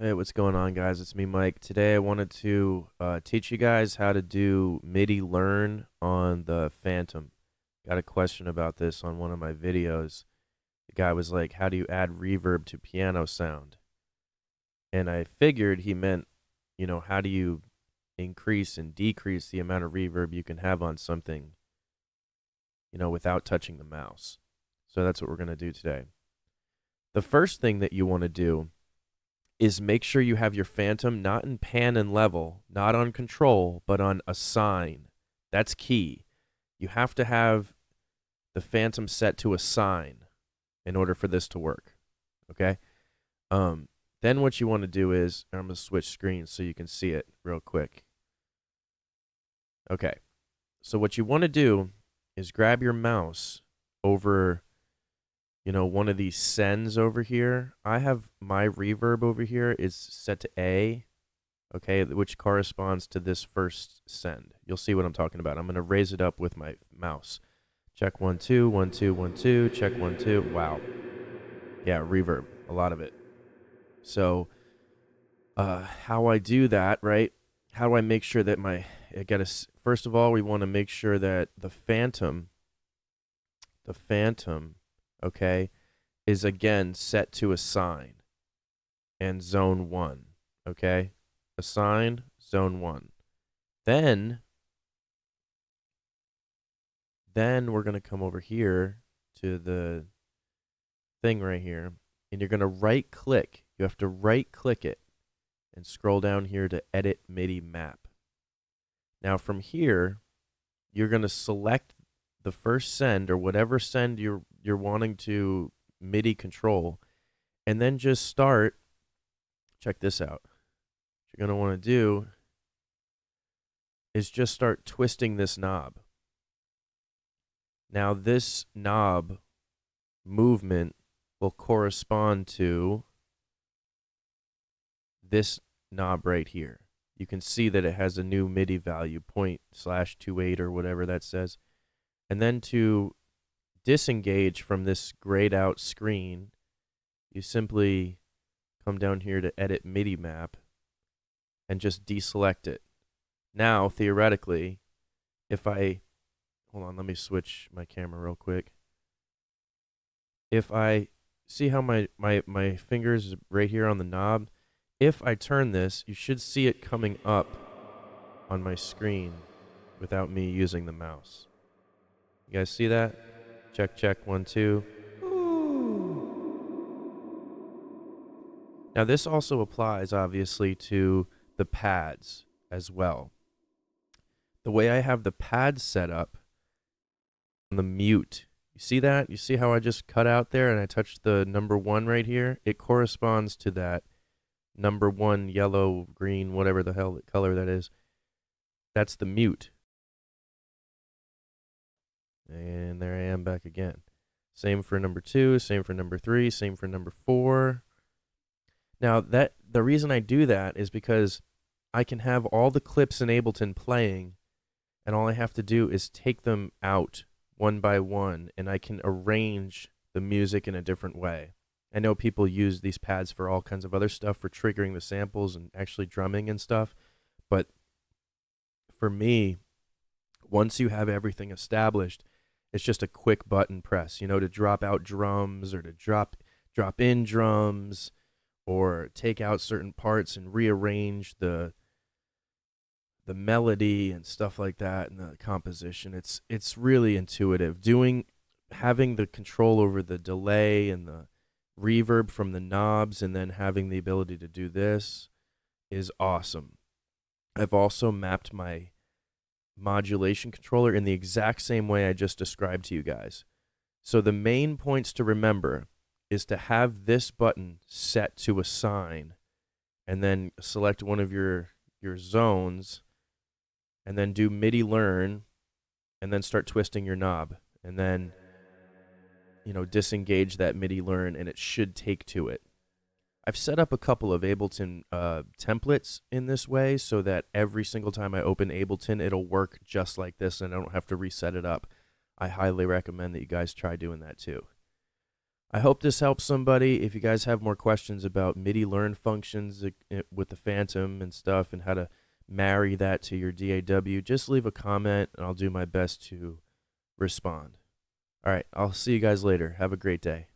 Hey, what's going on, guys? It's me, Mike. Today I wanted to uh, teach you guys how to do MIDI learn on the Fantom. Got a question about this on one of my videos. The guy was like, How do you add reverb to piano sound? And I figured he meant, you know, how do you increase and decrease the amount of reverb you can have on something, you know, without touching the mouse. So that's what we're going to do today. The first thing that you want to do is make sure you have your Fantom not in pan and level, not on control, but on assign. That's key. You have to have the Fantom set to assign in order for this to work. Okay? Um, then what you want to do is, I'm going to switch screens so you can see it real quick. Okay. So what you want to do is grab your mouse over you know, one of these sends over here. I have my reverb over here is set to A, okay, which corresponds to this first send. You'll see what I'm talking about. I'm going to raise it up with my mouse. Check one, two, one, two, one, two, check one, two. Wow. Yeah, reverb, a lot of it. So, uh, how I do that, right? How do I make sure that my, I gotta, first of all, we want to make sure that the Fantom, the Fantom, okay, is again set to assign and zone one, okay? Assign, zone one. Then, then we're going to come over here to the thing right here, and you're going to right click. You have to right click it and scroll down here to edit MIDI map. Now from here, you're going to select the first send or whatever send you're you're wanting to MIDI control, and then just start. Check this out. What you're going to want to do is just start twisting this knob. Now, this knob movement will correspond to this knob right here. You can see that it has a new MIDI value, point slash two eight or whatever that says. And then to disengage from this grayed out screen, you simply come down here to edit MIDI map and just deselect it. Now, theoretically, if I, hold on, let me switch my camera real quick. If I see how my, my, my fingers right here on the knob, if I turn this, you should see it coming up on my screen without me using the mouse. You guys see that? Check, check, one, two. Now, this also applies, obviously, to the pads as well. The way I have the pads set up on the mute, you see that? You see how I just cut out there and I touched the number one right here? It corresponds to that number one yellow, green, whatever the hell color that is. That's the mute. And there I am back again. Same for number two, same for number three, same for number four. Now that the reason I do that is because I can have all the clips in Ableton playing and all I have to do is take them out one by one and I can arrange the music in a different way. I know people use these pads for all kinds of other stuff for triggering the samples and actually drumming and stuff, but for me, once you have everything established, it's just a quick button press, you know, to drop out drums or to drop drop in drums or take out certain parts and rearrange the the melody and stuff like that and the composition. It's it's really intuitive. Doing having the control over the delay and the reverb from the knobs and then having the ability to do this is awesome. I've also mapped my modulation controller in the exact same way I just described to you guys. So the main points to remember is to have this button set to assign and then select one of your your zones and then do MIDI learn and then start twisting your knob and then you know disengage that MIDI learn and it should take to it. I've set up a couple of Ableton uh, templates in this way so that every single time I open Ableton, it'll work just like this and I don't have to reset it up. I highly recommend that you guys try doing that too. I hope this helps somebody. If you guys have more questions about MIDI learn functions uh, with the Fantom and stuff and how to marry that to your DAW, just leave a comment and I'll do my best to respond. All right, I'll see you guys later. Have a great day.